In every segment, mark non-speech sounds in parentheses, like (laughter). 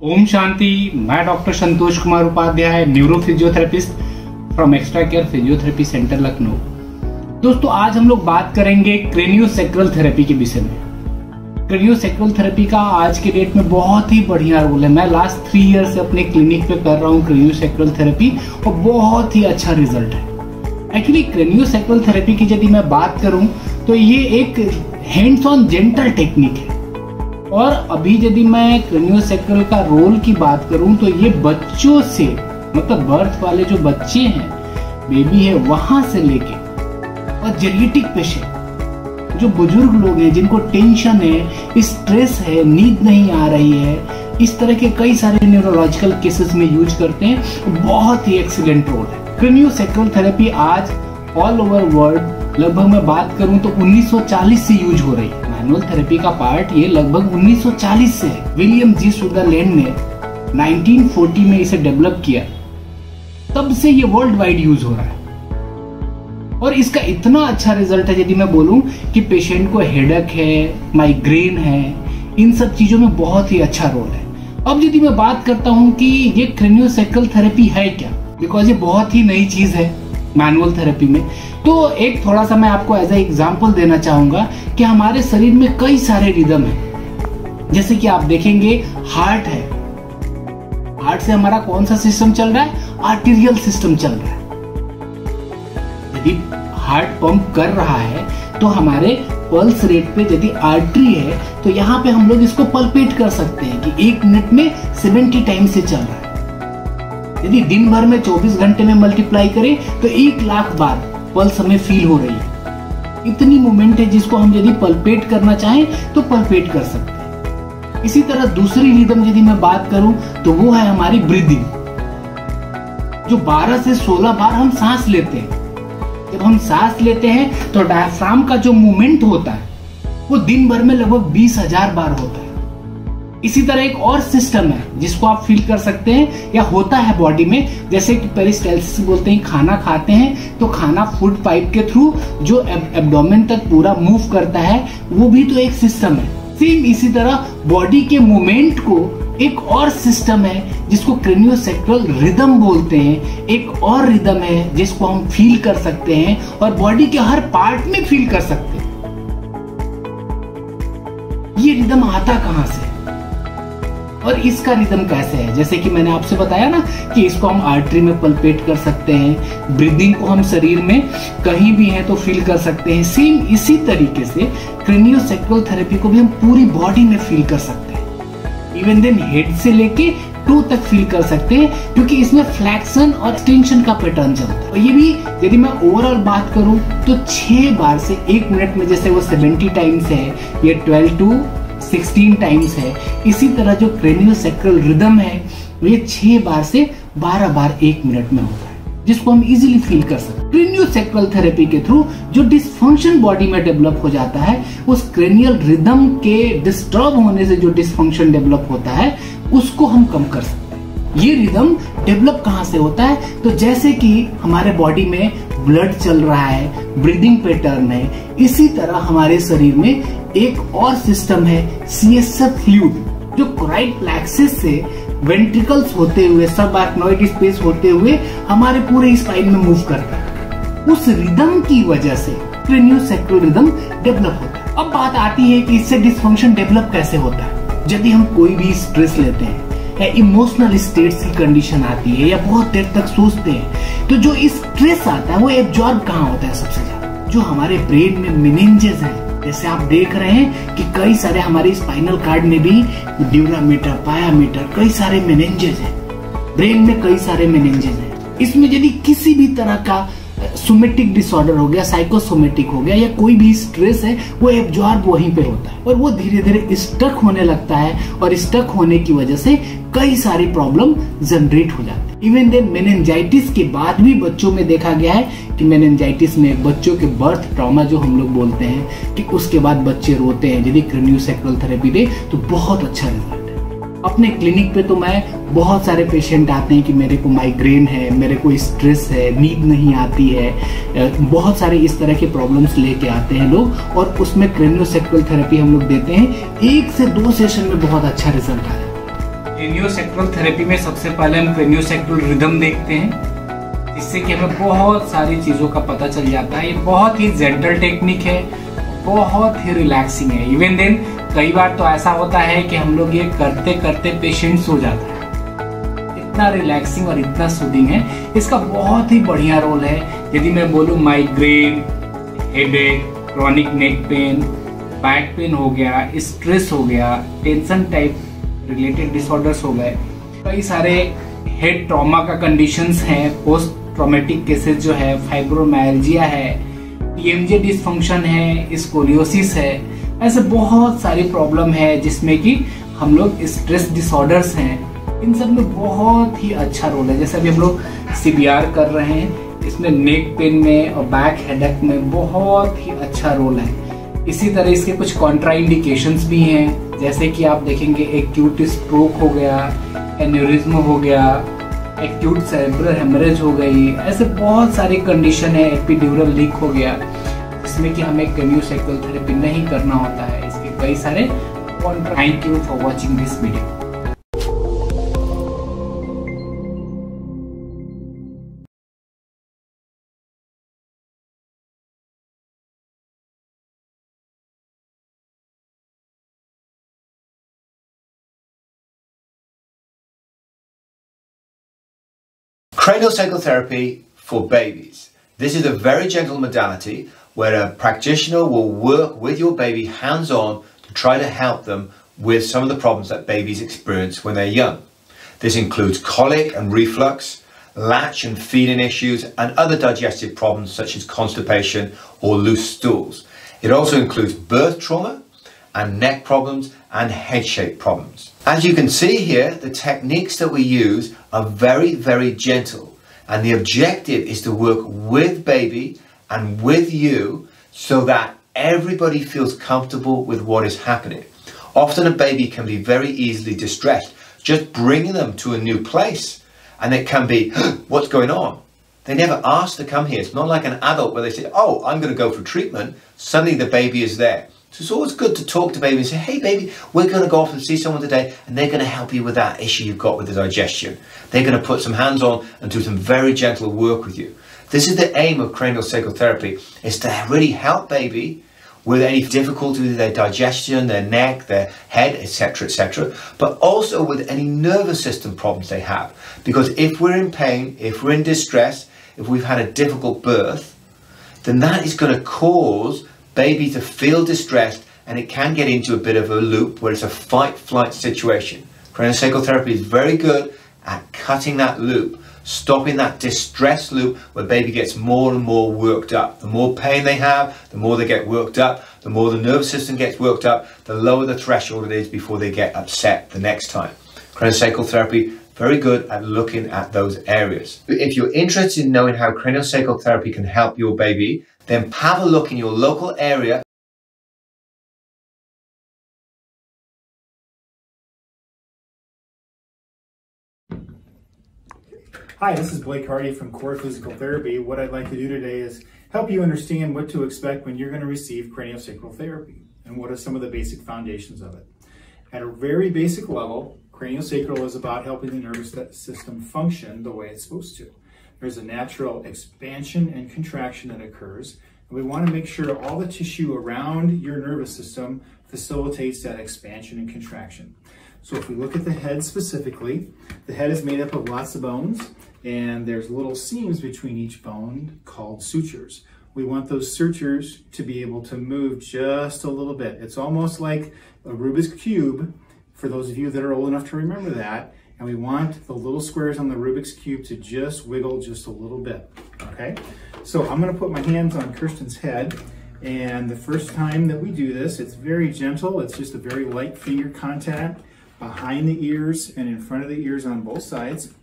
ओम शांति, मैं doctor Santosh Kumar Upadhyay neuro physiotherapist from extra care physiotherapy centre Lucknow. दोस्तों, आज हम लोग बात करेंगे क्रेनियोसेक्रल थेरेपी के विषय में। क्रेनियोसेक्रल थेरेपी का आज के डेट में बहुत ही बढ़िया रोल है। मैं लास्ट थ्री ईयर से अपने क्लिनिक पे कर रहा हूँ क्रेनियोसेक्रल थेरेपी और बहुत ही अच्छा रिज़ल्ट है। एक्चुअली क्रेनियोसेक्रल थेरेपी की यदि मैं बात करूँ तो ये एक हैंड्स ऑन जेंटल टेक्निक है। और अभी यदि मैं क्रेनियोसेक्रल का रोल की बात करूँ तो ये बच्चों से मतलब बर्थ वाले जो बच्चे हैं बेबी है, वहाँ से लेके और जेनेटिक पेशेंट जो बुज़ुर्ग लोग हैं, जिनको टेंशन है स्ट्रेस है, नींद नहीं आ रही है, इस तरह के कई सारे न्यूरोलॉजिकल केसेस में यूज़ करते हैं, बहुत ही एक्सीलेंट रोल है। क्रेनियोसेक्रल थेरेपी आज ऑल ओवर वर्ल्ड लगभग मैं बात करूँ तो 1940 से यूज़ हो रही है। मैनुअल थेरेपी का पार्ट ये लगभग 1940 से है। विलियम जी सुदरलैंड ने 1940 में इसे डेवलप किया। तब से ये वर्ल्ड वाइड यूज़ हो रहा है। और इसका इतना अच्छा रिज़ल्ट है, यदि मैं बोलूँ कि पेशेंट को हेडक है, माइग्रेन है, इन सब चीज़ों में बहुत ही अच्छा रोल है। अब यदि मैं बात करता हूँ कि ये क्रेनियोसेक्रल थेरेपी है क्या? बिकॉज़ ये बहुत ही नई चीज़ है। मैनुअल थेरेपी में। तो एक थोड़ा सा मैं आपको एज ए एग्ज़ाम्पल देना चाहूँगा कि हमारे शरीर में कई सारे रिदम है। जैसे कि आप देखेंगे हार्ट है। हार्ट से हमारा कौन सा सिस्टम चल रहा है? आर्टीरियल सिस्टम चल रहा है। यदि हार्ट पंप कर रहा है तो हमारे पल्स रेट पे यदि आर्टरी है तो यहाँ पे हम लोग इसको पल्पेट कर सकते हैं कि एक मिनट में 70 टाइम से चल रहा है। यदि दिन भर में 24 घंटे में मल्टीप्लाई करें तो एक लाख बार पल्स हमें फील हो रही है। इतनी मूवमेंट है जिसको हम यदि पल्पेट करना चाहें तो पल्पेट कर सकते हैं। इसी तरह दूसरी रिदम यदि मैं बात करूँ तो वो है हमारी ब्रीदिंग जो 12 से 16 बार हम सांस लेते हैं। जब हम सांस लेते हैं तो डायफ्राम का जो मूवमेंट होता है, वो दिन भर में लगभग बीस हज़ार बार होता है। इसी तरह एक और सिस्टम है, जिसको आप फील कर सकते हैं या होता है बॉडी में, जैसे कि पेरिस्टाइल्सिस बोलते हैं, खाना खाते हैं तो खाना फ़ूड पाइप के थ्रू जो एब्डोमेन तक पूरा मूव करता है, वो भी तो एक सिस्टम है। सेम इसी तरह बॉडी के मूवमेंट को एक और सिस्टम है, जिसको क्रेनियोसेक्ट्रल रिदम बोलते हैं। एक और रिदम है, जिसको हम फील कर सकते हैं और बॉडी के हर पार्ट में फील कर सकते हैं। ये रिदम आता कहाँ से? और इसका रिदम कैसे है? जैसे कि मैंने आपसे बताया ना कि इसको हम आर्टरी में पल्पेट कर सकते हैं ब्रीदिंग को हम शरीर में कहीं भी है तो फील कर सकते हैं। सेम इसी तरीके से क्रेनियोसेक्ट्रल थेरेपी को भी हम पूरी बॉडी में फील कर सकते हैं। इवन देन हेड से लेके टू तक फील कर सकते हैं, क्योंकि इसमें फ्लैक्शन और टेंशन का पैटर्न चलता है। और ये भी यदि मैं ओवरऑल बात करूँ तो छह बार से एक मिनट में जैसे वो 70 टाइम्स है, ये 12 टू 16 टाइम्स है। इसी तरह जो क्रेनियोसेक्रल रिदम है, ये छह बार से 12 बार एक मिनट में होता है, जिसको हम इजीली फील कर सकते हैं। क्रेनियोसेक्रल थेरेपी के थ्रू जो डिस्फंक्शन बॉडी में डेवलप हो जाता है, उस क्रेनियल रिदम के डिस्टर्ब होने से जो डिस्फंक्शन डेवलप होता है, उसको हम कम कर सकते ये रिदम डेवलप कहाँ से होता है? तो जैसे कि हमारे बॉडी में ब्लड चल रहा है ब्रीदिंग पैटर्न है, इसी तरह हमारे शरीर में एक और सिस्टम है सीएसएफ फ्लूइड जो कोराइड प्लेक्सिस से वेंट्रिकल्स होते हुए सब आर्कनोइड स्पेस होते हुए हमारे पूरे स्पाइन में मूव करता है। उस रिदम की वजह से क्रेनियोसेक्टल रिदम डेवलप होता है। अब बात आती है कि इससे डिस्फंक्शन डेवलप कैसे होता है। यदि हम कोई भी स्ट्रेस लेते हैं या इमोशनल स्टेट्स की कंडीशन आती है या बहुत देर तक सोचते हैं? तो जो स्ट्रेस आता है, वो एब्जॉर्ब कहाँ होता है सबसे ज़्यादा? जो हमारे ब्रेन में मिनेंजेस है। जैसे आप देख रहे हैं कि कई सारे हमारे स्पाइनल कार्ड में भी ड्यूरामीटर पायामीटर कई सारे मेनेंजेस हैं। ब्रेन में कई सारे मेनेंजेस हैं। इसमें यदि किसी भी तरह का सोमेटिक डिसऑर्डर हो गया साइकोसोमेटिक हो गया, या कोई भी स्ट्रेस है, वो एब्जॉर्ब वहीं पे होता है। और वो धीरे धीरे स्टक होने लगता है और स्टक होने की वजह से कई सारी प्रॉब्लम जनरेट हो जाती है। इवन देन मेनेंजाइटिस के बाद भी बच्चों में देखा गया है कि मेनेंजाइटिस में बच्चों के बर्थ ट्रॉमा जो हम लोग बोलते हैं कि उसके बाद बच्चे रोते हैं। यदि क्रेनियोसेक्रल थेरेपी दे तो बहुत अच्छा रिज़ल्ट अपने क्लिनिक पे तो मैं बहुत सारे पेशेंट आते हैं कि मेरे को माइग्रेन है, मेरे को स्ट्रेस है, नींद नहीं आती है। बहुत सारे इस तरह के प्रॉब्लम्स लेके आते हैं लोग और उसमें क्रेनियोसेक्टल थेरेपी हम लोग देते हैं। एक से दो सेशन में बहुत अच्छा रिज़ल्ट आया। क्रेनियोसेक्टरल थेरेपी में सबसे पहले हम क्रेनियोसेक्टरल रिदम देखते हैं, जिससे कि हमें बहुत सारी चीज़ों का पता चल जाता है। ये बहुत ही जेंटल टेक्निक है, बहुत ही रिलैक्सिंग है। इवन देन कई बार तो ऐसा होता है कि हम लोग ये करते करते पेशेंट सो जाता है। इतना रिलैक्सिंग और इतना सूदिंग है। इसका बहुत ही बढ़िया रोल है। यदि मैं बोलूँ migraine headache chronic neck pain back pain हो गया स्ट्रेस हो गया टेंशन टाइप रिलेटेड डिसऑर्डर्स हो गए। कई सारे हेड ट्रॉमा का कंडीशंस हैं। पोस्ट ट्रॉमेटिक केसेस जो है फाइब्रोमाइल्जिया है पीएमजे डिसफंक्शन है स्कोलियोसिस है। ऐसे बहुत सारी प्रॉब्लम है जिसमें कि हम लोग स्ट्रेस डिसऑर्डर्स हैं। इन सब में बहुत ही अच्छा रोल है। जैसे अभी हम लोग सीबीआर कर रहे हैं, इसमें नेक पेन में और बैक हेडेक में बहुत ही अच्छा रोल है। इसी तरह इसके कुछ कॉन्ट्राइंडिकेशन भी हैं। जैसे कि आप देखेंगे एक्यूट स्ट्रोक हो गया एन्यूरिज्म हो गया एक्यूट सेरेब्रल हेमरेज हो गई, ऐसे बहुत सारी कंडीशन है। एपिड्यूरल लीक हो गया। जिसमें कि हमें केमियोसाइकिल थेरेपी नहीं करना होता है इसके कई सारे thank you for watching this video Craniosacral therapy for babies. This is a very gentle modality where a practitioner will work with your baby hands-on to try to help them with some of the problems that babies experience when they're young. This includes colic and reflux, latch and feeding issues, and other digestive problems such as constipation or loose stools. It also includes birth trauma and neck problems and head shape problems. As you can see here, the techniques that we use are very, very gentle. And the objective is to work with baby and with you so that everybody feels comfortable with what is happening. Often a baby can be very easily distressed. Just bringing them to a new place and it can be, (gasps) what's going on? They never asked to come here. It's not like an adult where they say, oh, I'm going to go for treatment. Suddenly the baby is there. So it's always good to talk to baby and say, hey baby, we're going to go off and see someone today and they're going to help you with that issue you've got with the digestion. They're going to put some hands on and do some very gentle work with you. This is the aim of cranial sacral therapy, is to really help baby with any difficulty with their digestion, their neck, their head, etc., etc., but also with any nervous system problems they have. Because if we're in pain, if we're in distress, if we've had a difficult birth, then that is going to cause baby to feel distressed and it can get into a bit of a loop where it's a fight flight situation. Craniosacral therapy is very good at cutting that loop, stopping that distress loop where baby gets more and more worked up. The more pain they have, the more they get worked up, the more the nervous system gets worked up, the lower the threshold it is before they get upset the next time. Craniosacral therapy, very good at looking at those areas. If you're interested in knowing how craniosacral therapy can help your baby, then have a look in your local area Hi, this is Blake Hardy from Core Physical Therapy. What I'd like to do today is help you understand what to expect when you're going to receive craniosacral therapy and what are some of the basic foundations of it. At a very basic level, craniosacral is about helping the nervous system function the way it's supposed to. There's a natural expansion and contraction that occurs, and we want to make sure all the tissue around your nervous system facilitates that expansion and contraction. So if we look at the head specifically, the head is made up of lots of bones, and there's little seams between each bone called sutures. We want those sutures to be able to move just a little bit. It's almost like a Rubik's Cube, for those of you that are old enough to remember that, and we want the little squares on the Rubik's Cube to just wiggle just a little bit, okay? So I'm gonna put my hands on Kirsten's head, and the first time that we do this, it's very gentle, it's just a very light finger contact behind the ears and in front of the ears on both sides.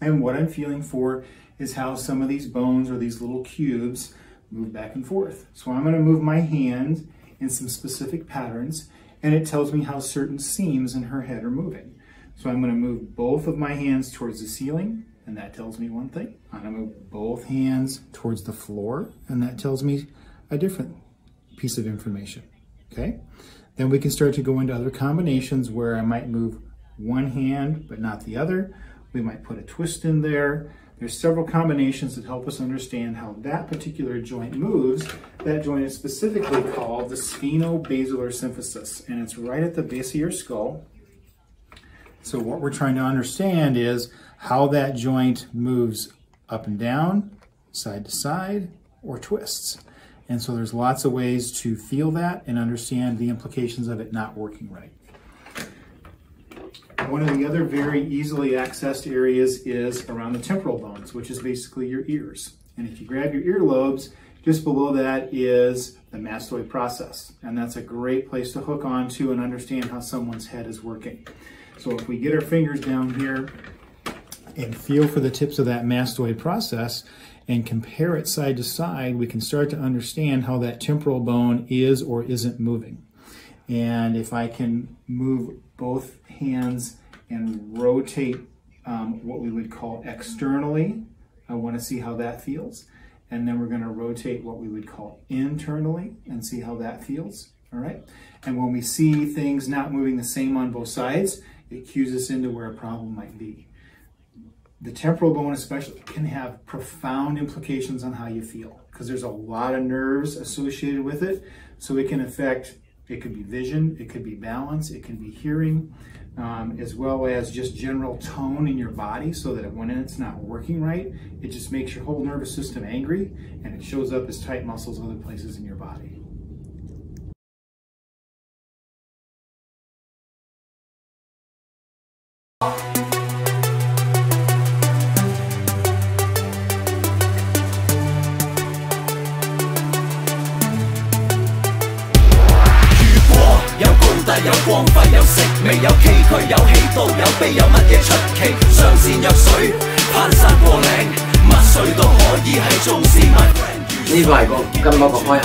And what I'm feeling for is how some of these bones or these little cubes move back and forth. So I'm gonna move my hand in some specific patterns and it tells me how certain seams in her head are moving. So I'm gonna move both of my hands towards the ceiling and that tells me one thing. I'm gonna move both hands towards the floor and that tells me a different piece of information, okay? Then we can start to go into other combinations where I might move one hand but not the other. We might put a twist in there. There's several combinations that help us understand how that particular joint moves. That joint is specifically called the spheno-basilar symphysis, and it's right at the base of your skull. So what we're trying to understand is how that joint moves up and down, side to side, or twists. And so there's lots of ways to feel that and understand the implications of it not working right. One of the other very easily accessed areas is around the temporal bones, which is basically your ears. And if you grab your earlobes, just below that is the mastoid process. And that's a great place to hook onto and understand how someone's head is working. So if we get our fingers down here and feel for the tips of that mastoid process and compare it side to side, we can start to understand how that temporal bone is or isn't moving. And if I can move both hands and rotate um, what we would call externally, I want to see how that feels. And then we're going to rotate what we would call internally and see how that feels. All right. And when we see things not moving the same on both sides, it cues us into where a problem might be. The temporal bone especially can have profound implications on how you feel because there's a lot of nerves associated with it. So it can affect it could be vision, it could be balance, it can be hearing, um, as well as just general tone in your body so that when it's not working right, it just makes your whole nervous system angry and it shows up as tight muscles other places in your body. 有光辉有色味，有崎岖有喜怒，有悲有乜嘢出奇？上善若水，攀山过岭，乜水都可以系中市。呢个系个今个个开口。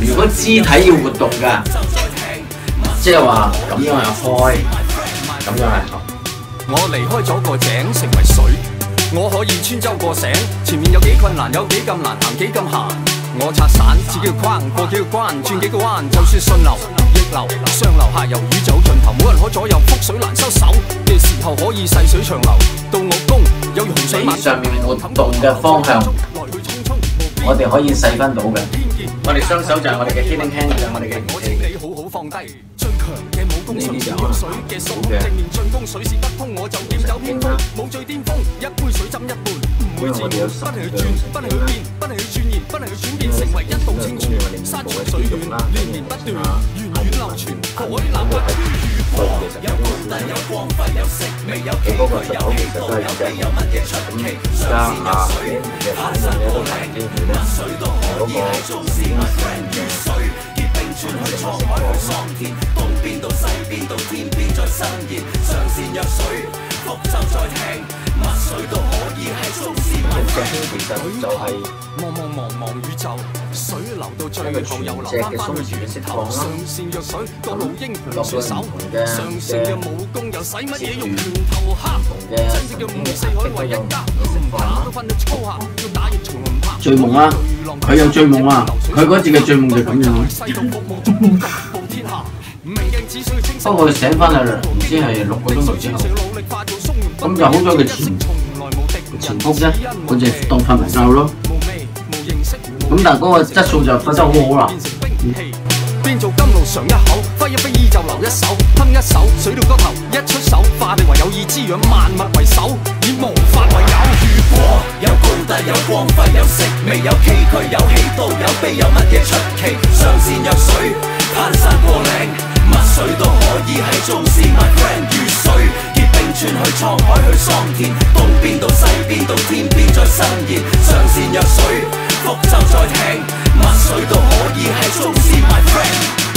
如果肢体要活动噶，即系话咁样系开，咁样系合。我离开咗个井，成为水。我可以穿州过省，前面有几困难，有几咁难，行几咁行。我拆散，自己嘅框，過幾個關，轉幾個彎，就算順流逆流，上流下游，宇宙盡頭，冇人可左右，覆水難收手嘅時候，可以細水長流。到我攻，有洪水漫上面活動嘅方向，我哋可以細分到嘅。我哋雙手就係我哋嘅 healing hand，就係我哋嘅武器。呢啲就係水嘅數，正面進攻水泄不通，我就劍走偏鋒，冇最巔峰，一杯水斟一半，唔會自滿，不停去转，不停去变，不停去鑽研，不停去转变，成为一道清泉，山長水遠，連綿不断，源远流傳，海南不斷。有高低，有光輝，有色味，有崎嶇，有氣度，有，乜嘢出奇？上善若水，攀山過嶺，乜水都可以係做事，my friend 如水。穿去滄海去桑田，東邊到西邊到天邊再伸延，上善若水，福就在聽，乜水都可以係中線。正其實就係茫茫茫茫宇宙，水流到最後又流翻翻去源頭。上善若水，各路英雄選手，上乘嘅武功又使乜嘢用拳頭敲？真正嘅五四海為一家，打都分到粗下，要打亦從唔怕。追夢啊！佢有追夢啊！佢嗰次嘅追夢就咁樣。不過醒翻嚟唔知係六個鐘頭之後，咁就好咗佢前前仆啫，佢就當瞓埋覺咯。咁但係嗰個質素就發得好好啦。邊做金路常一口，揮一揮衣就留一手，哼一手水到嗰頭，一出手化地為有意滋養萬物為首，以無法為友。如果有高低，有光輝，有色味，有崎嶇，有氣度，有悲，有乜嘢出奇？上善若水，攀山過嶺，乜水都可以係做事。My friend 桑田，東邊到西边到天邊再伸延。上善若水，福州再聽，乜水都可以係做事。My friend。